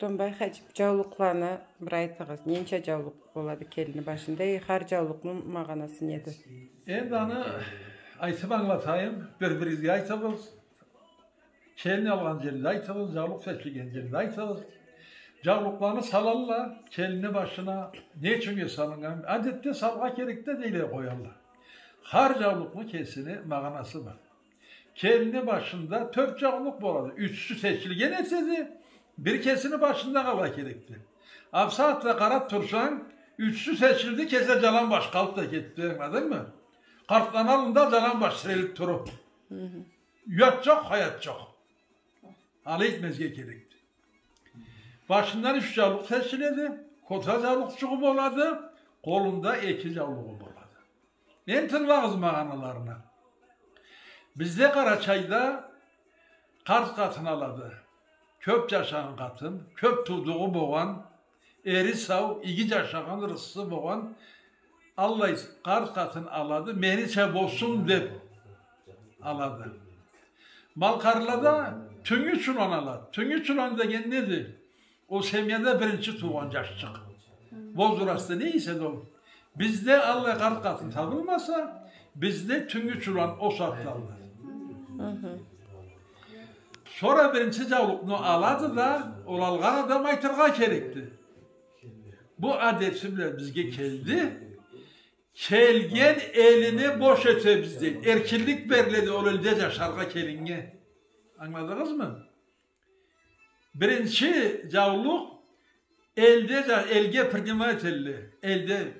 Donbay hacı cavluklarına bir aytağız. Nence cavluk boladı kelini başında? Har cavluklun mağanası nedir? Endi anı aytıp anlatayım. Bir-birizge aytabız. Kelini algan жерinde aytabız, cavluk seçilgen жерinde aytabız. Cavluklarını salarlar, kelini başına ne için salıngan? Adette salga kerekte değil koyarlar. Har cavluklu kesini mağanası var. Kelini başında tört cavluk boladı. Üçsü seçilgen etsedi. Bir başında kala kerekti. Afsatla karat tursan, üçsü seçildi kese calan baş kalk da gitti. Anladın mı? Karttan alında calan baş serilip turup. Yat çok, hayat çok. Halı etmezge kerekti. Başından üç cavluk seçildi. Kota cavluk çıkıp oladı. Kolunda iki cavluk oladı. En tırvağız mağanalarına. Bizde Karaçay'da kart katın aladı. Köp yaşağın katın, köp tuduğu boğan, eri sav, iki yaşağın rıssı boğan, Allah kart katın aladı, meniçe bozsun dep aladı. Malkarlada tüngü çulan aladı. Tüngü çulan degen nedir? O semiyede birinci tuğan yaşçık. Bozurasta neyse de o. Bizde Allah kart katın tanılmasa, bizde tüngü çulan o saklanır. Sonra birinci cavluknu aladı da olalgan adam aytırga kerekti. Bu adeti bile bizge geldi. Kelgen elini boş ete bizde. Erkinlik berledi ol elde yaşarga kelinge. Anladınız mı? Birinci cavluk elde elge primat elli. Elde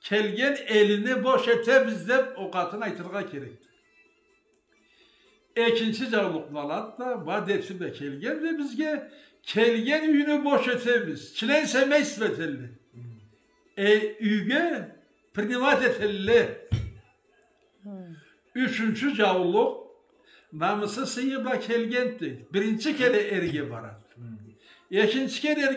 kelgen elini boş ete bizde o katın aytırga kerekti. Ekinci cavluknalat da vadepsi de kelgen de bizge kelgen üyünü boş etemiz. Çilen seme isvetelli. E üge primat etelli. Üçüncü cavluk namısı sıyıbla kelgenti. Birinci kere erge barat. İkinci kere erge